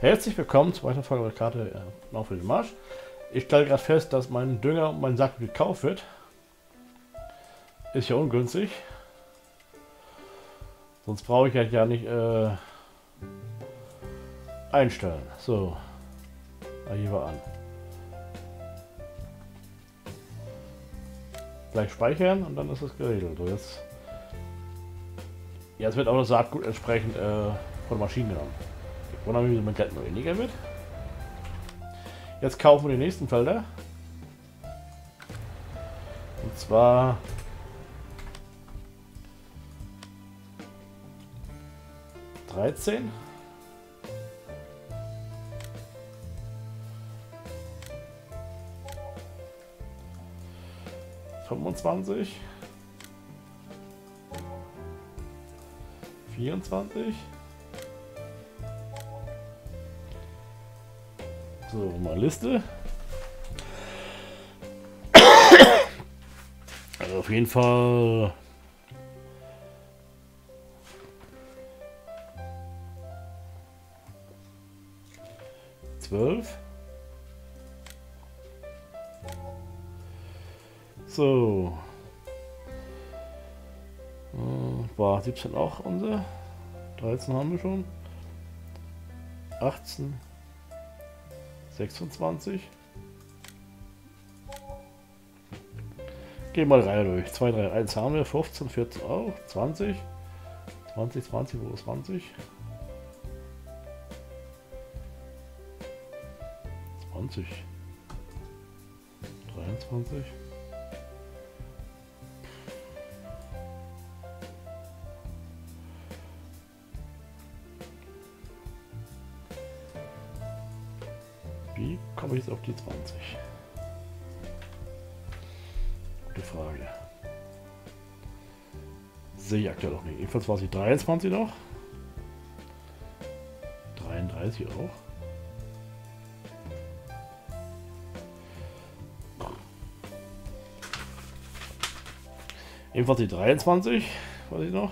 Herzlich willkommen zu weiteren Folge der Karte äh, auf den Marsch. Ich stelle gerade fest, dass mein Dünger und mein Sack gekauft wird. Ist ja ungünstig. Sonst brauche ich halt ja nicht äh, einstellen. So. Na, hier war an. Gleich speichern und dann ist es geregelt. So, jetzt, jetzt wird auch das Saatgut entsprechend äh, von der Maschine genommen. Mich, wie mein Geld nur weniger wird. Jetzt kaufen wir die nächsten Felder. Und zwar dreizehn. Fünfundzwanzig. Vierundzwanzig. So, mal Liste. Also auf jeden Fall. Zwölf. So. Äh, war 17 auch unser. 13 haben wir schon. 18. 26. Gehen mal Reihe durch. 2, 3, 1 haben wir, 15, 14 auch, 20. 20, 20, wo ist 20? 20. 23. jetzt auf die 20? Gute Frage. Sehe ich aktuell auch nicht. Jedenfalls war sie 23 noch. 33 auch. Ebenfalls die 23, weiß ich noch.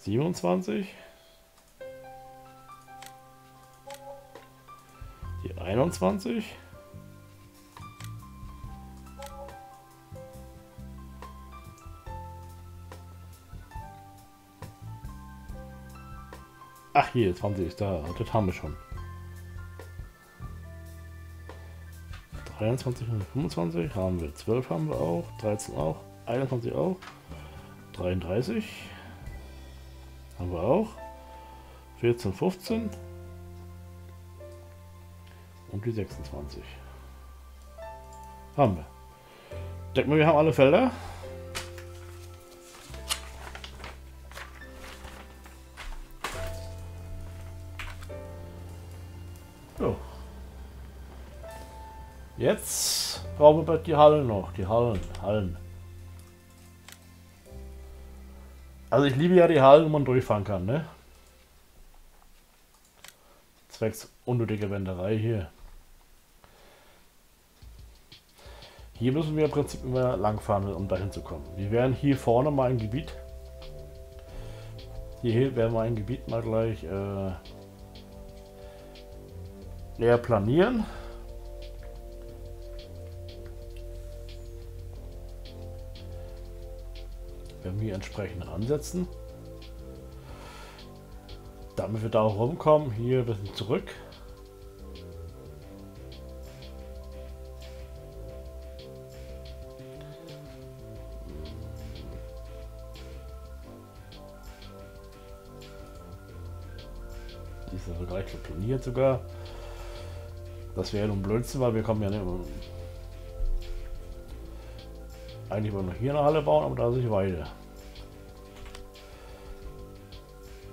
Siebenundzwanzig. Die einundzwanzig. Ach hier, 20 ist da. Das haben wir schon. 23 und 25 haben wir. 12 haben wir auch. 13 auch. 21 auch. 33 haben wir auch. 14, 15 und die 26 haben wir. Denken wir, wir haben alle Felder. Jetzt brauchen wir die Hallen noch. Die Hallen, Hallen. Also ich liebe ja die Hallen, wo man durchfahren kann, ne? Zwecks unnötiger Wenderei hier. Hier müssen wir im Prinzip immer langfahren, um dahin zu kommen. Wir werden hier vorne mal ein Gebiet. Hier werden wir ein Gebiet mal gleich äh, näher planieren. Wir entsprechend ansetzen. Damit wir da rumkommen, hier ein bisschen zurück. Die ist also planiert sogar. Das wäre nun Blödsinn, weil wir kommen ja nicht. Eigentlich wollen wir hier eine Halle bauen, aber da ist ich weiter.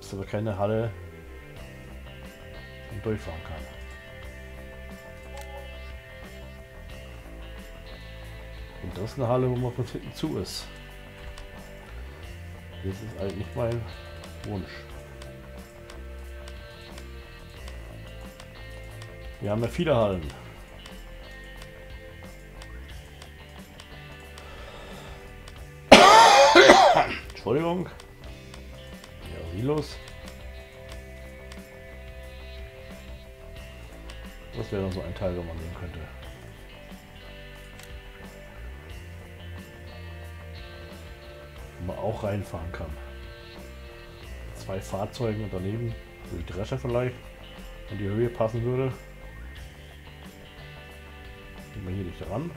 Ist aber keine Halle, die man durchfahren kann. Und das ist eine Halle, wo man von hinten zu ist. Das ist eigentlich mein Wunsch. Wir haben ja viele Hallen. Entschuldigung. Silos. Das wäre noch so ein Teil, wo man nehmen könnte. Wo man auch reinfahren kann. Zwei Fahrzeuge daneben, für die Drescher vielleicht, wenn die Höhe passen würde. Gehen wir hier nicht ran.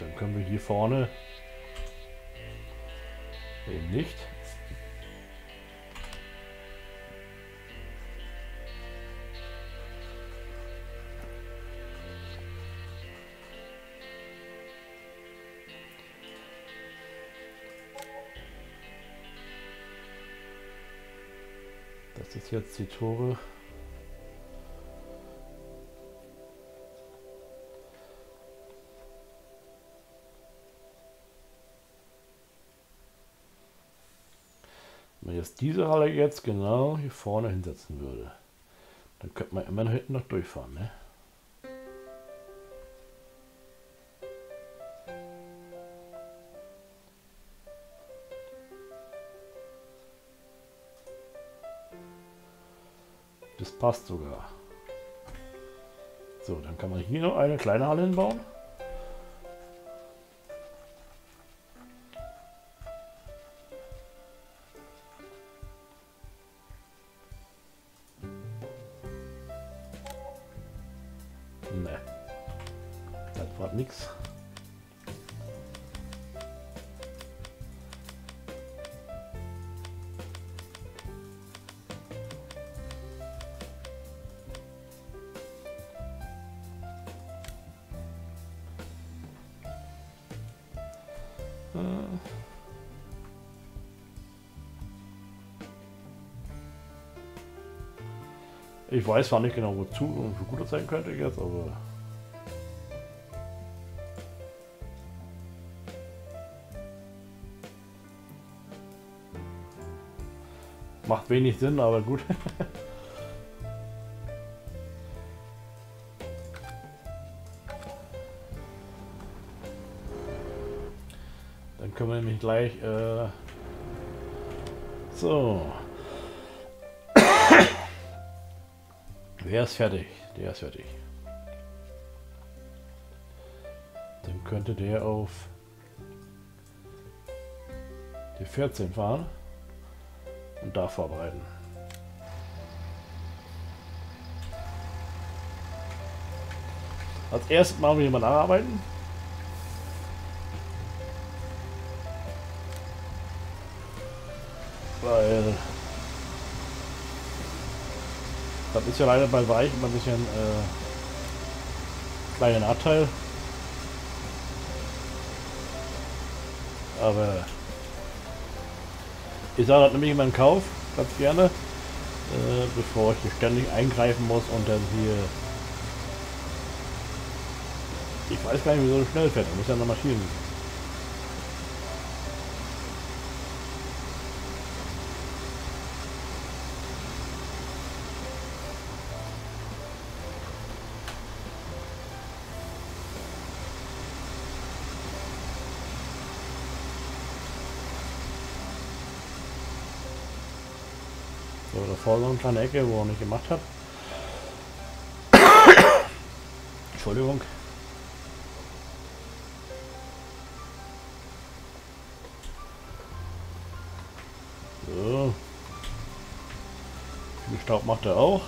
Dann können wir hier vorne eben nicht. Das ist jetzt die Tore. Jetzt diese Halle jetzt genau hier vorne hinsetzen würde, dann könnte man immer noch hinten noch durchfahren, ne? Das passt sogar. So, dann kann man hier noch eine kleine Halle hinbauen. Ich weiß zwar nicht genau wozu und wie gut das sein könnte jetzt, aber. Macht wenig Sinn, aber gut. Dann können wir nämlich gleich. Äh so. Wer ist fertig? Der ist fertig. Dann könnte der auf die 14 fahren und da vorbereiten. Als erstes machen wir hier mal das ist ja leider bei Weich immer ein bisschen äh, kleiner Nachteil. Aber ich sage das nämlich immer in Kauf, ganz gerne, äh, bevor ich hier ständig eingreifen muss und dann hier... Ich weiß gar nicht, wie so schnell fährt, da muss ja noch Maschinen. So, davor so eine kleine Ecke, wo er nicht gemacht hat. Entschuldigung. So. Viel Staub macht er auch.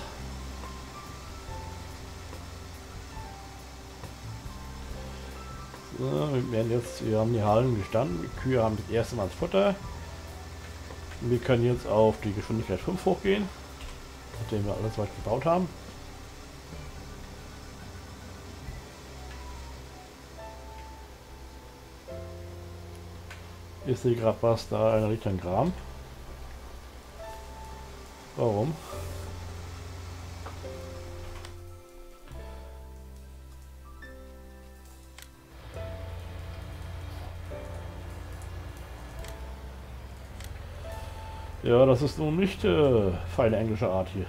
So, wir werden jetzt, wir haben die Hallen gestanden, die Kühe haben das erste Mal das Futter. Wir können jetzt auf die Geschwindigkeit 5 hochgehen, nachdem wir alles weit gebaut haben. Ich sehe gerade was, da einer liegt ein Gram. Warum? Ja, das ist nun nicht äh, feine englische Art hier.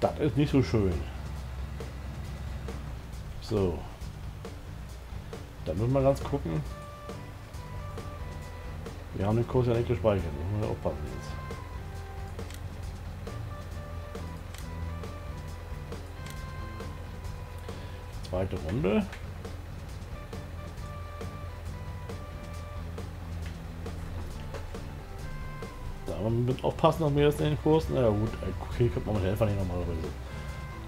Das ist nicht so schön. So. Da müssen wir ganz gucken. Wir haben den Kurs ja nicht gespeichert. Da müssen wir aufpassen jetzt. Zweite Runde. Da man mit aufpassen, dass wir jetzt den Kurs. Na ja, gut, okay, könnte man mit Helfer nicht normalerweise.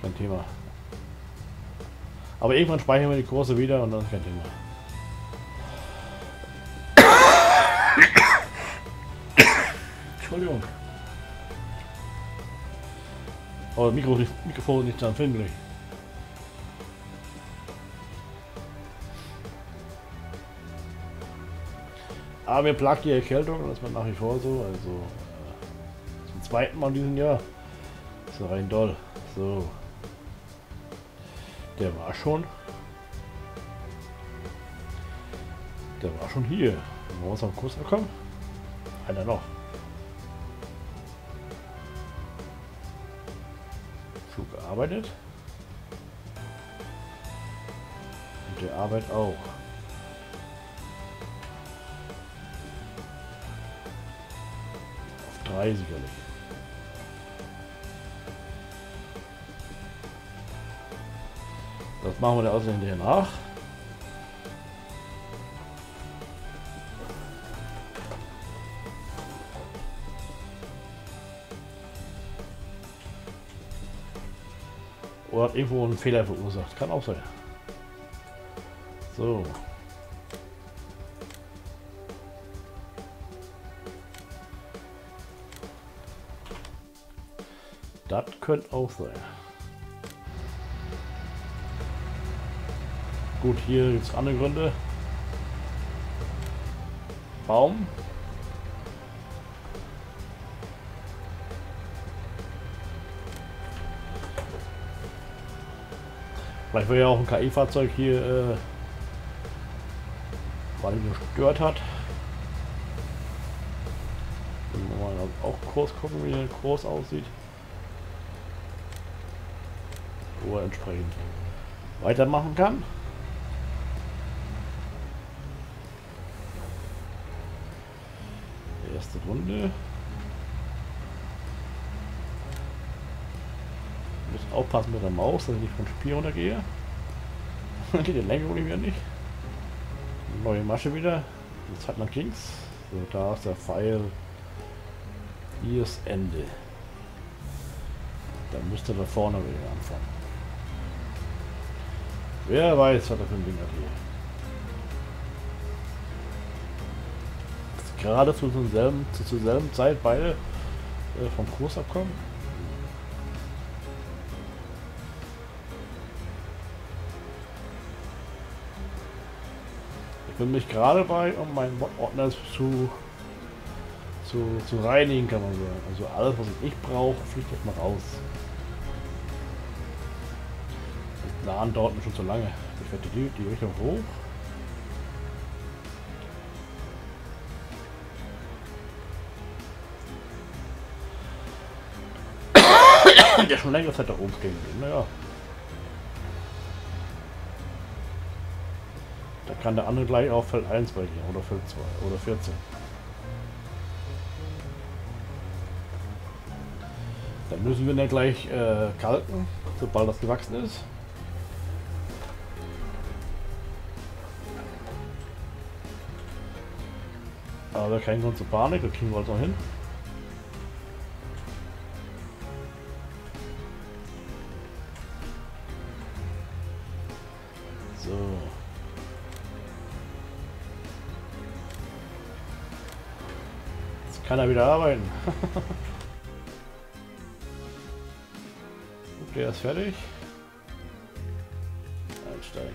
Kein Thema. Aber irgendwann speichern wir die Kurse wieder und dann ist kein Thema. Entschuldigung. Aber Mikro nicht, Mikrofon nicht empfindlich. Aber mir plagt die Erkältung, das ist nach wie vor so. Also äh, zum zweiten Mal in diesem Jahr. Ist rein doll. So. Der war schon. Der war schon hier. Wollen wir uns am Kurs bekommen? Einer noch. Flug gearbeitet. Und der arbeitet auch. Auf drei sicherlich. Das machen wir der Ausländer nach. Oder hat irgendwo einen Fehler verursacht. Kann auch sein. So. Das könnte auch sein. Gut, hier gibt es andere Gründe. Baum. Vielleicht wäre ja auch ein KI-Fahrzeug hier, äh, weil ihn gestört hat. mal auch Kurs gucken, wie der Kurs aussieht. Wo er entsprechend weitermachen kann. Erste Runde. Aufpassen mit der Maus, dass ich nicht vom Spiel runtergehe. Die Lenkung nicht mehr nicht. Neue Masche wieder. Jetzt hat man links. So, da ist der Pfeil. Hier ist Ende. Dann müsste da vorne wieder anfangen. Wer weiß, was er für ein Ding hat hier. Gerade zu, selben, zu, zur selben Zeit beide äh, vom Kurs abkommen. Bin mich gerade bei, um meinen Ordner zu, zu, zu reinigen, kann man sagen. Also alles, was ich brauche, fliegt jetzt mal raus. Das Laden dauert mir schon zu lange. Ich werde die, die Richtung hoch. Der schon länger Zeit da oben stehen. Naja. Kann der andere gleich auf Feld 1 bei dir oder Feld 2 oder 14. Dann müssen wir dann gleich äh, kalken, sobald das gewachsen ist. Aber kein Grund zur Panik, das kriegen wir also hin. So. Kann er wieder arbeiten. Der ist fertig. Einsteigen.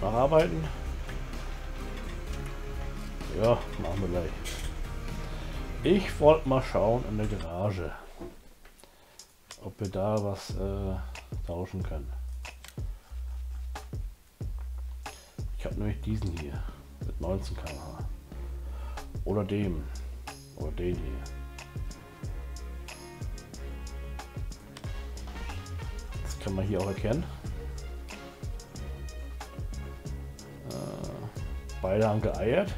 Nacharbeiten. Ja, machen wir gleich. Ich wollte mal schauen in der Garage, ob wir da was äh, tauschen können. Habe nämlich diesen hier mit 19 km/h. Oder dem. Oder den hier. Das kann man hier auch erkennen. Äh, beide haben geeiert.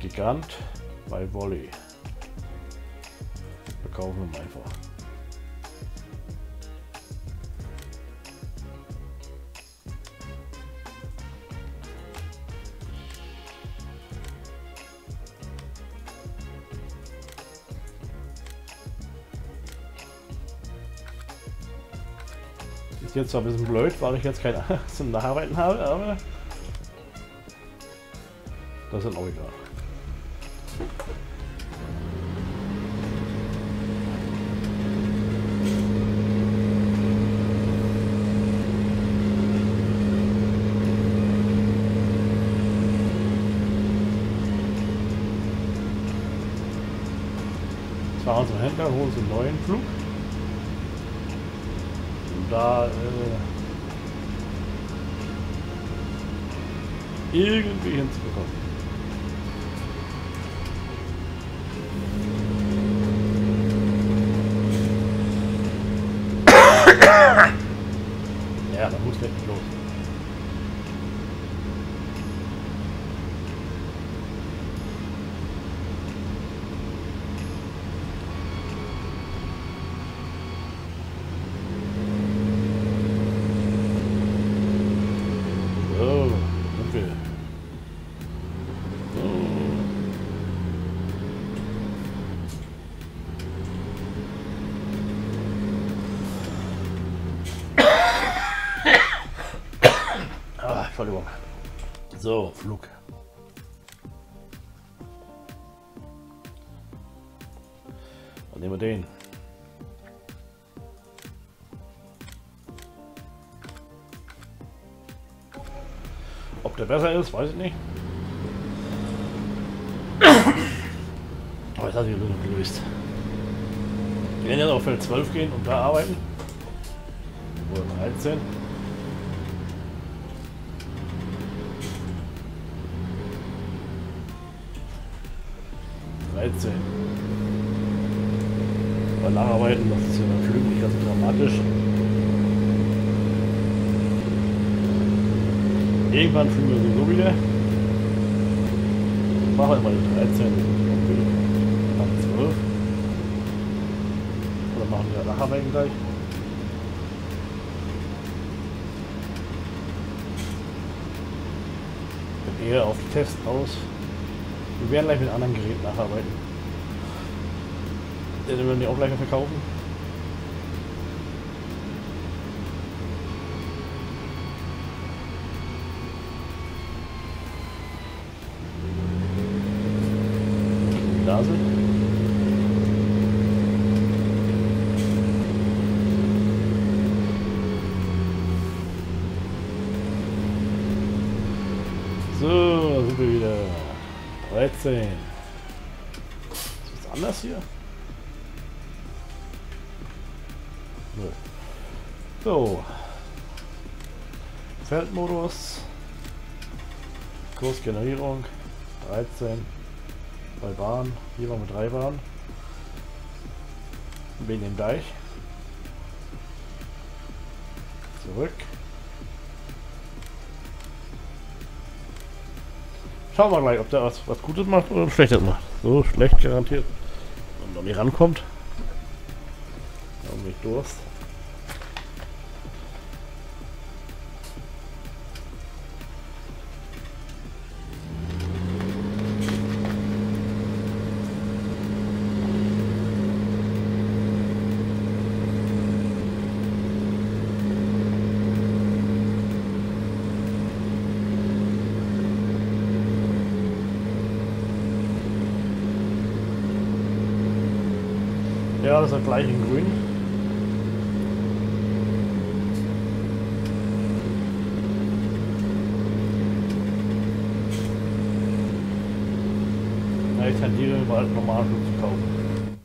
Gigant bei Volley. Verkaufen wir mal einfach. Jetzt zwar ein bisschen blöd, weil ich jetzt kein zum Nacharbeiten habe, aber das ist auch egal. fahren zum Händler, holen sie einen neuen Flug. Da äh, irgendwie hinzubekommen. ja, da muss wirklich los. So, sind wir. So. Ah, Entschuldigung. So, Flug. Dann nehmen wir den. Ob der besser ist, weiß ich nicht. Aber jetzt hat sich die gelöst. Wir werden jetzt auf Feld 12 gehen und da arbeiten. Oder 13. Dreizehn. Bei Nacharbeiten, das ist ja natürlich nicht ganz so dramatisch. Irgendwann fliegen wir sowieso wieder. Machen wir mal die 13. Dann 12. Oder machen wir Nacharbeiten gleich. Bin eher auf die Tests aus. Wir werden gleich mit anderen Geräten nacharbeiten. Den werden die auch gleich verkaufen. Da sind. So, da sind wir wieder. 13. Ist das anders hier? Nö. So. Feldmodus. Kursgenerierung. 13. Bei Bahn. Hier waren wir drei Bahnen. Wegen dem Deich. Zurück. Schauen wir gleich, ob der was, was Gutes macht oder Schlechtes macht. So schlecht garantiert. Und noch nicht rankommt. Wir haben nicht Durst. Ja, das ist gleich in grün. Ja, ich tendiere mal normalen Flug zu kaufen.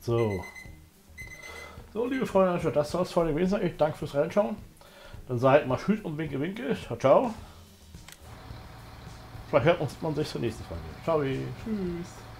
So. So, liebe Freunde, das soll es heute gewesen sein. Ich danke fürs Reinschauen. Dann seid mal Tschüss und Winke Winke. Ciao, ciao. Vielleicht hört man sich zur nächsten Folge. Ciao. Tschüss.